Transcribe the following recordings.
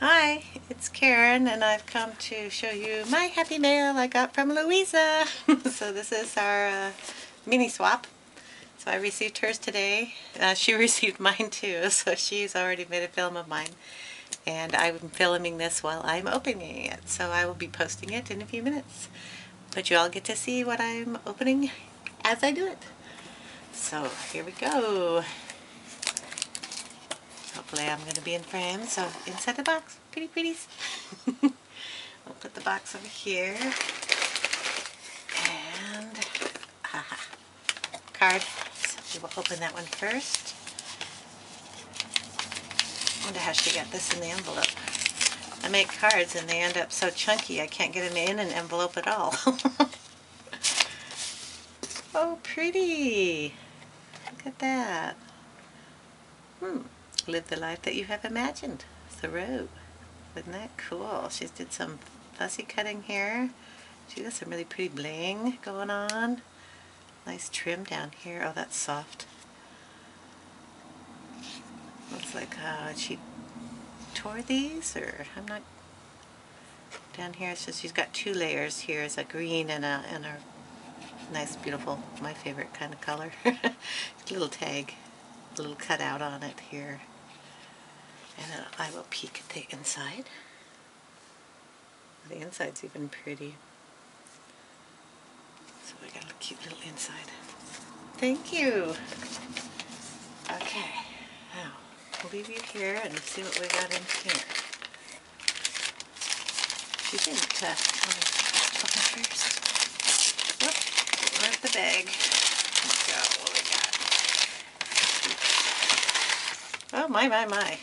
Hi, it's Karen and I've come to show you my happy mail I got from Luisa. so this is our uh, mini swap. So I received hers today. Uh, she received mine too, so she's already made a film of mine. And I'm filming this while I'm opening it, so I will be posting it in a few minutes. But you all get to see what I'm opening as I do it. So here we go. Hopefully I'm going to be in frame, so inside the box, pretty pretties. we'll put the box over here. And, haha, card. So we will open that one first. I wonder how she got this in the envelope. I make cards and they end up so chunky I can't get them in an envelope at all. oh, pretty. Look at that. Hmm. Live the life that you have imagined. Thoreau. Isn't that cool? She did some fussy cutting here. She got some really pretty bling going on. Nice trim down here. Oh, that's soft. Looks like uh, she tore these, or I'm not. Down here, so she's got two layers here. Is a green and a and a nice, beautiful, my favorite kind of color. little tag, little cutout on it here. And then I will peek at the inside. The inside's even pretty. So we got a cute little inside. Thank you. Okay, now we'll leave you here and see what we got in here. She didn't uh, open first. Whoop, where's the bag? Let's go, what we got? Oh my, my, my.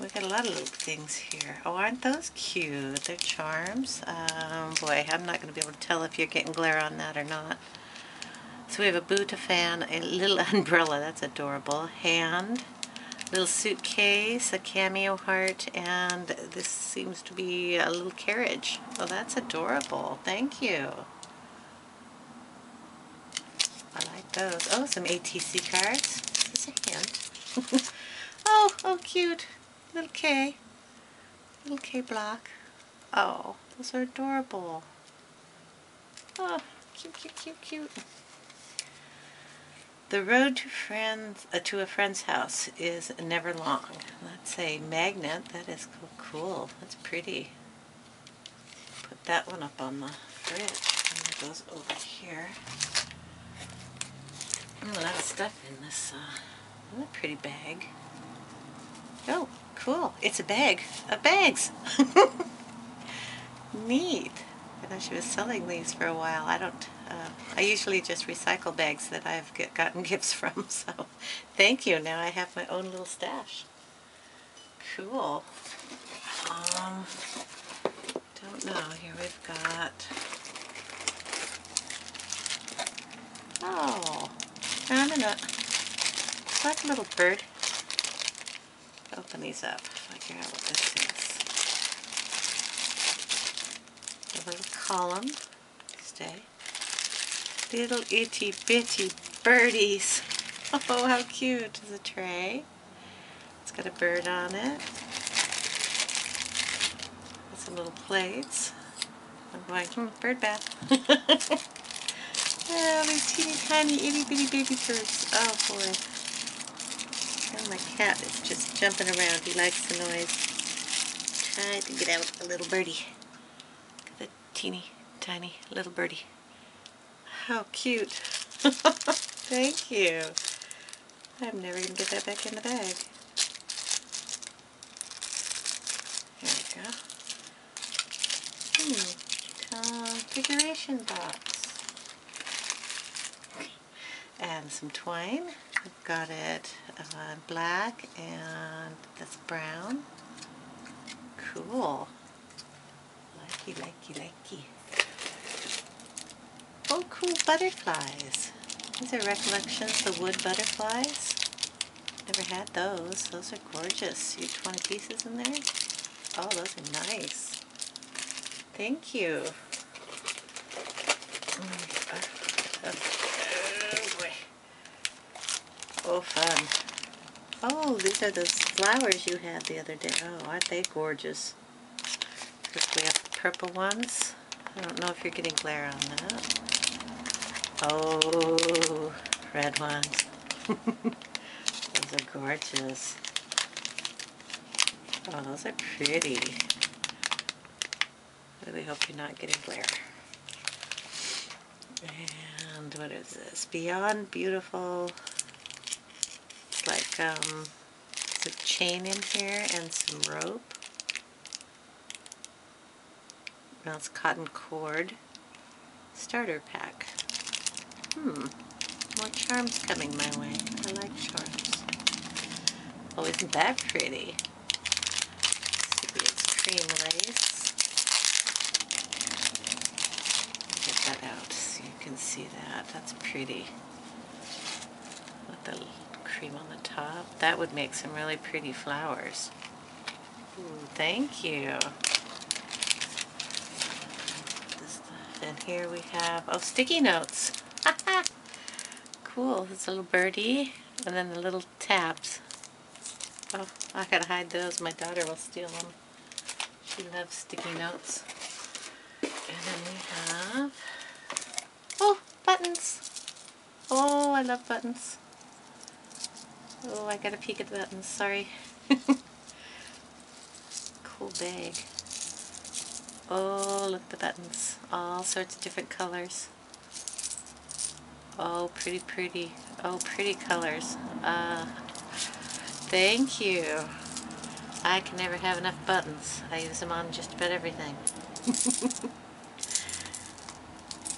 We got a lot of little things here. Oh, aren't those cute? They're charms. Um, boy, I'm not going to be able to tell if you're getting glare on that or not. So we have a Buddha fan, a little umbrella, that's adorable, hand, little suitcase, a cameo heart, and this seems to be a little carriage. Oh, that's adorable. Thank you. I like those. Oh, some ATC cards. This is a hint. oh, oh, cute. Little K. Little K block. Oh, those are adorable. Oh, cute, cute, cute, cute. The road to friends uh, to a friend's house is never long. That's a magnet. That is cool. cool. That's pretty. Put that one up on the fridge. And it goes over here. a lot of stuff in this uh, pretty bag. Oh, Cool. It's a bag of bags. Neat. I know she was selling these for a while. I don't, uh, I usually just recycle bags that I've get, gotten gifts from, so thank you. Now I have my own little stash. Cool. Um, don't know. Here we've got, oh, found a nut. It's like a little bird open these up, figure out what this is. A little column, stay. Little itty bitty birdies. Oh, how cute is a tray. It's got a bird on it. Got some little plates. I'm going, hmm, bird bath. oh, these teeny tiny itty bitty baby birds. Oh boy. My cat is just jumping around. He likes the noise. Trying to get out a little birdie. The teeny, tiny little birdie. How cute. Thank you. I'm never going to get that back in the bag. There we go. Hmm. Configuration box. And some twine. I've got it uh, black and that's brown. Cool. Likey, likey, likey. Oh, cool butterflies. These are recollections, the wood butterflies. Never had those. Those are gorgeous. You 20 pieces in there? Oh, those are nice. Thank you. Oh. Oh, fun. Oh, these are those flowers you had the other day. Oh, aren't they gorgeous? we have purple ones. I don't know if you're getting glare on that. Oh, red ones. those are gorgeous. Oh, those are pretty. Really hope you're not getting glare. And what is this? Beyond Beautiful. Like um, a chain in here and some rope. Now it's cotton cord. Starter pack. Hmm. More charms coming my way. I like charms. Oh, isn't that pretty? See, it's cream lace. Get that out so you can see that. That's pretty. With the cream on the top. That would make some really pretty flowers. Ooh, thank you. And here we have, oh, sticky notes. cool, it's a little birdie. And then the little tabs. Oh, I gotta hide those. My daughter will steal them. She loves sticky notes. And then we have, oh, buttons. Oh, I love buttons. Oh, I got a peek at the buttons, sorry. cool bag. Oh, look the buttons. All sorts of different colors. Oh, pretty, pretty. Oh, pretty colors. Uh, thank you. I can never have enough buttons. I use them on just about everything.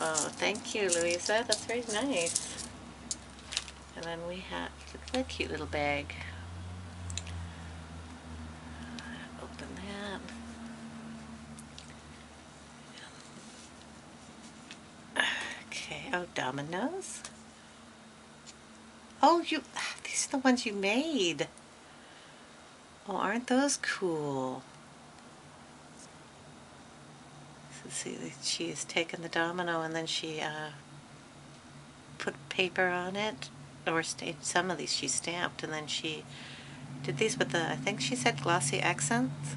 oh, thank you, Luisa. That's very nice. And then we have, look at that cute little bag. Open that. Okay, oh, dominoes. Oh, you, these are the ones you made. Oh, aren't those cool? So see, she has taken the domino and then she uh, put paper on it, or some of these she stamped, and then she did these with the, I think she said glossy accents.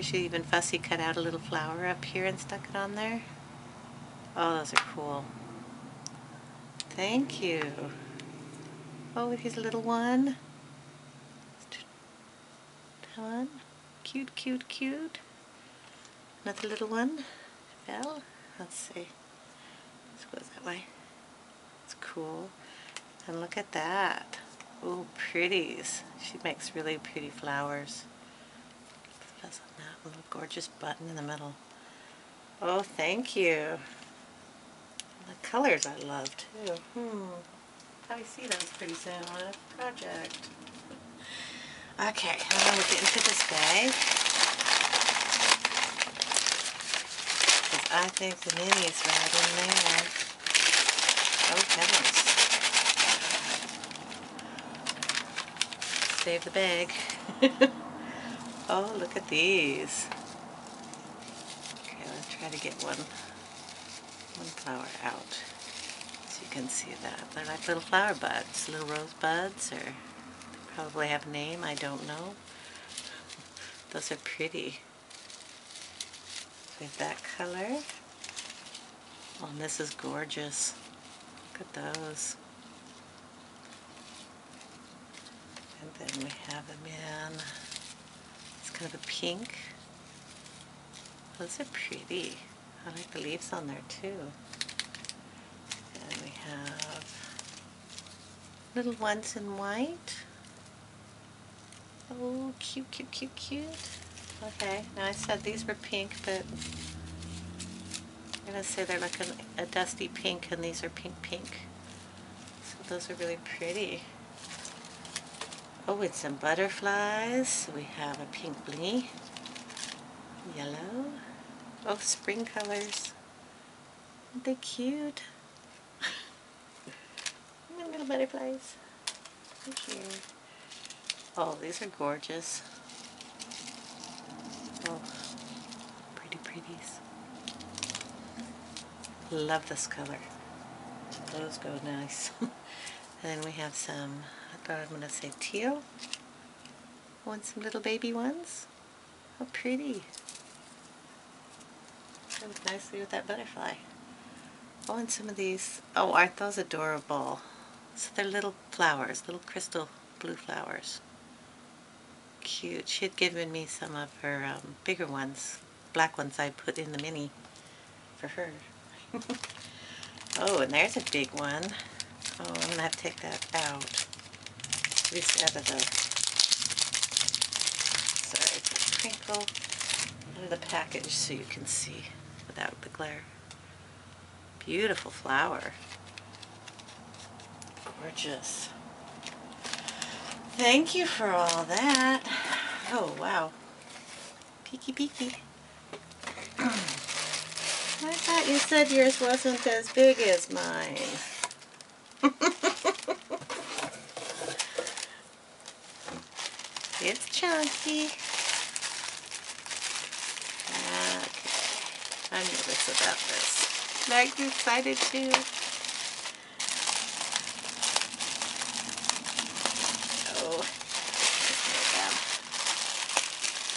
She even fussy cut out a little flower up here and stuck it on there. Oh, those are cool. Thank you. Oh, here's a little one. One. Cute, cute, cute. Another little one. Fell. Let's see. Let's go that way. It's cool. And look at that. Oh, pretties. She makes really pretty flowers. Fuzz on that little gorgeous button in the middle. Oh, thank you. The colors I love too. Hmm. Probably see those pretty soon on a project. Okay, I'm going to get into this bag. I think the minis right in there. Oh heavens. Save the bag. oh, look at these. Okay, let's try to get one one flower out. So you can see that. They're like little flower buds, little rose buds, or they probably have a name, I don't know. Those are pretty. With that color. Oh, and this is gorgeous. Look at those. And then we have them in, it's kind of a pink. Those are pretty. I like the leaves on there too. And we have little ones in white. Oh, cute, cute, cute, cute. Okay, now I said these were pink, but I'm going to say they're like a, a dusty pink, and these are pink, pink. So those are really pretty. Oh, with some butterflies. We have a pink blingy, yellow, Oh, spring colors. Aren't they cute? little butterflies. You. Oh, these are gorgeous. Oh, pretty pretties. Love this color. Those go nice. and then we have some I'm going to say teal. Want some little baby ones. How pretty. Goes nicely with that butterfly. Oh, and some of these. Oh, aren't those adorable? So they're little flowers, little crystal blue flowers. Cute. She had given me some of her um, bigger ones, black ones I put in the mini for her. oh, and there's a big one. Oh, I'm going to have to take that out. Least out of the, sorry, crinkle of the package so you can see without the glare. Beautiful flower. Gorgeous. Thank you for all that. Oh, wow. Peeky peeky. I thought you said yours wasn't as big as mine. it's chunky. Okay. I'm nervous about this. Meg's excited too. Oh,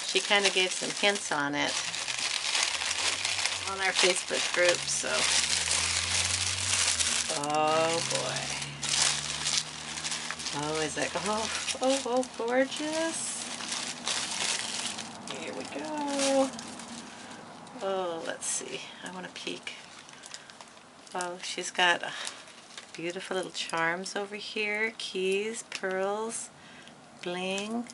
she kind of gave some hints on it on our Facebook group, so. Oh boy. Oh, is that, oh, oh, oh, gorgeous. Here we go. Oh, let's see. I want to peek. Oh, she's got uh, beautiful little charms over here. Keys, pearls, bling.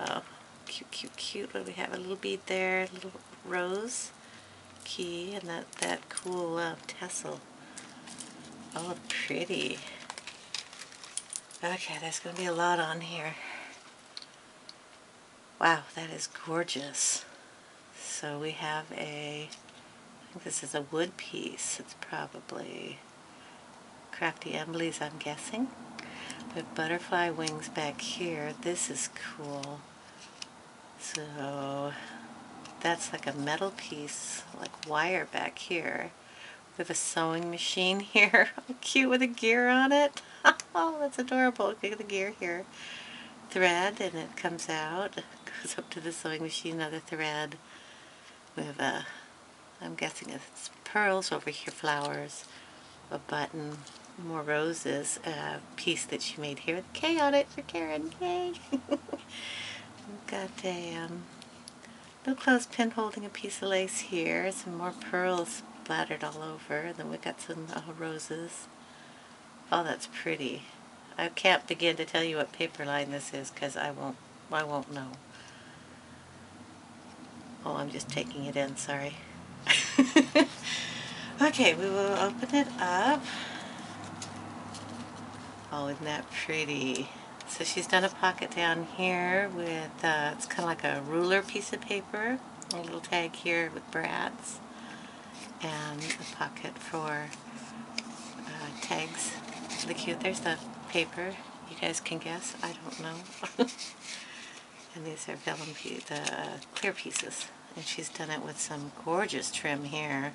Oh, cute, cute, cute. What do we have? A little bead there, a little rose key, and that, that cool uh, tassel. Oh, pretty. Okay, there's going to be a lot on here. Wow, that is gorgeous. So we have a, I think this is a wood piece. It's probably Crafty Embleys, I'm guessing. We have butterfly wings back here. This is cool. So that's like a metal piece, like wire back here. We have a sewing machine here, cute with a gear on it. oh, that's adorable. Look at the gear here. Thread, and it comes out, goes up to the sewing machine, another thread. Have a, I'm guessing it's pearls over here, flowers, a button, more roses, a piece that she made here with K on it for Karen. Yay! Got a um, little clothespin holding a piece of lace here, some more pearls splattered all over, and then we've got some uh, roses. Oh, that's pretty. I can't begin to tell you what paper line this is because I won't, I won't know. Oh, I'm just taking it in, sorry. okay, we will open it up. Oh, isn't that pretty? So she's done a pocket down here with, uh, it's kind of like a ruler piece of paper. A little tag here with brads. And a pocket for uh, tags. The cute. There's the paper. You guys can guess. I don't know. and these are vellum, the clear pieces. And she's done it with some gorgeous trim here.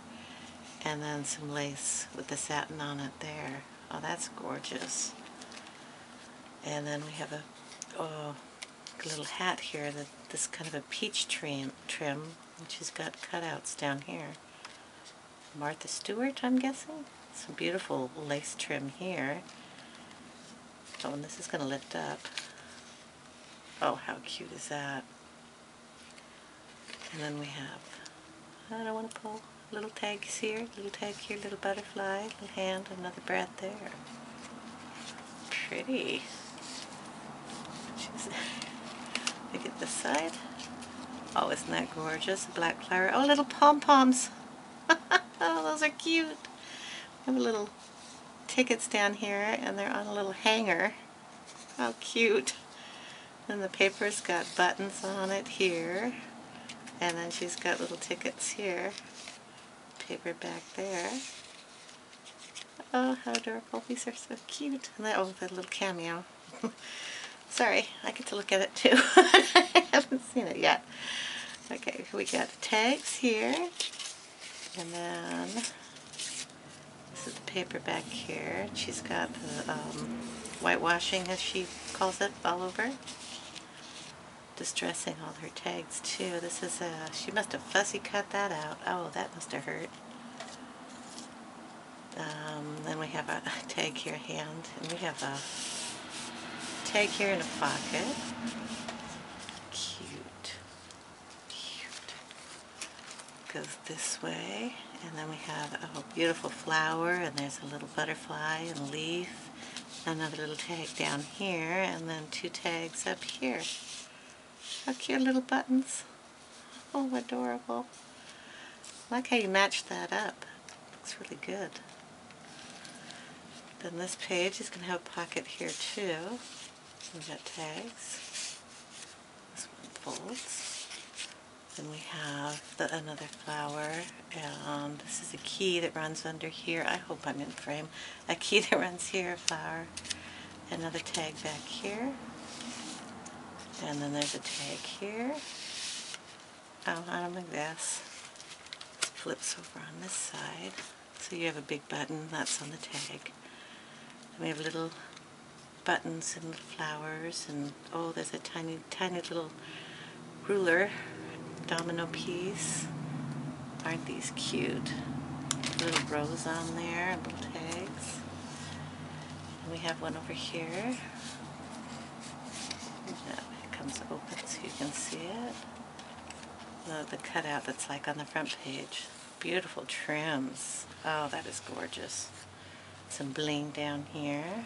And then some lace with the satin on it there. Oh, that's gorgeous. And then we have a, oh, little hat here, that this kind of a peach trim, trim, which has got cutouts down here. Martha Stewart, I'm guessing. Some beautiful lace trim here. Oh, and this is going to lift up. Oh, how cute is that? And then we have, I don't want to pull, little tags here, little tag here, little butterfly, little hand, another breath there. Pretty. Look at this side. Oh, isn't that gorgeous? A black flower. Oh, little pom-poms. oh, those are cute. We have little tickets down here, and they're on a little hanger. How cute. And the paper's got buttons on it here. And then she's got little tickets here. Paper back there. Oh, how adorable. These are so cute. And then, oh, the little cameo. Sorry, I get to look at it too. I haven't seen it yet. Okay, we got tags here. And then this is the paper back here. She's got the um, whitewashing, as she calls it, all over. Distressing all her tags too. This is a, she must have fussy cut that out. Oh, that must have hurt. Um, then we have a tag here hand, and we have a tag here in a pocket. Cute. Cute. Goes this way, and then we have a beautiful flower, and there's a little butterfly and leaf. Another little tag down here, and then two tags up here. How cute little buttons. Oh, adorable. I like how you matched that up. Looks really good. Then this page is going to have a pocket here too. We've got tags. This one folds. Then we have the, another flower, and this is a key that runs under here. I hope I'm in frame. A key that runs here, a flower. Another tag back here. And then there's a tag here. Oh, I don't think this. This flips over on this side. So you have a big button, that's on the tag. We have little buttons and flowers and oh there's a tiny tiny little ruler domino piece. Aren't these cute? Little rose on there little tags. And we have one over here. Comes open so you can see it. The, the cutout that's like on the front page. Beautiful trims. Oh, that is gorgeous some bling down here.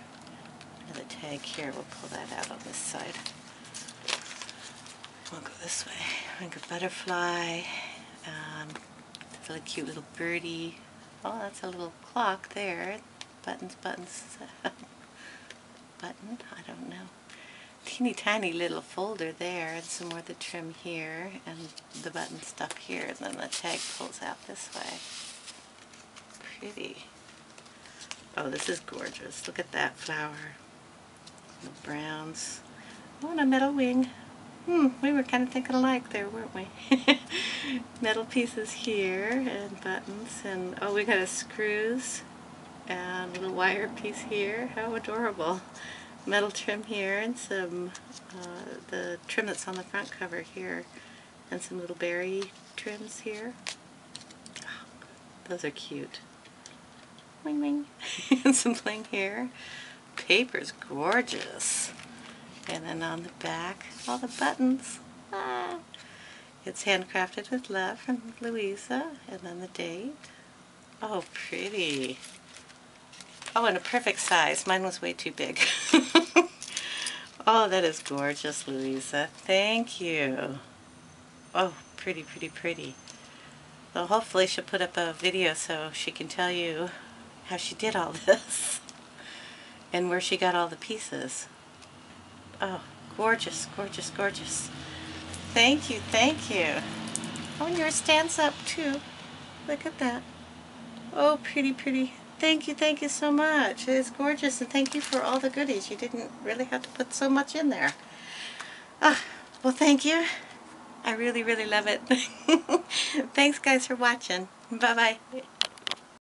Another tag here, we'll pull that out on this side. We'll go this way. Like a butterfly, um, a cute little birdie. Oh, that's a little clock there. Buttons, buttons. Button? I don't know. Teeny tiny little folder there, and some more of the trim here, and the button stuff here, and then the tag pulls out this way. Pretty. Oh, this is gorgeous. Look at that flower. The browns. Oh, and a metal wing. Hmm, we were kind of thinking alike there, weren't we? metal pieces here and buttons and oh, we got a screws and a little wire piece here. How adorable. Metal trim here and some uh, the trim that's on the front cover here and some little berry trims here. Oh, those are cute. Wing wing. and some bling here. Paper's gorgeous. And then on the back, all the buttons. Ah. It's handcrafted with love from Luisa. And then the date. Oh, pretty. Oh, and a perfect size. Mine was way too big. oh, that is gorgeous, Luisa. Thank you. Oh, pretty, pretty, pretty. Well, hopefully she'll put up a video so she can tell you how she did all this and where she got all the pieces. Oh, gorgeous, gorgeous, gorgeous. Thank you, thank you. Oh, and yours stands up too. Look at that. Oh, pretty, pretty. Thank you, thank you so much. It's gorgeous, and thank you for all the goodies. You didn't really have to put so much in there. Ah, well, thank you. I really, really love it. Thanks, guys, for watching. Bye-bye.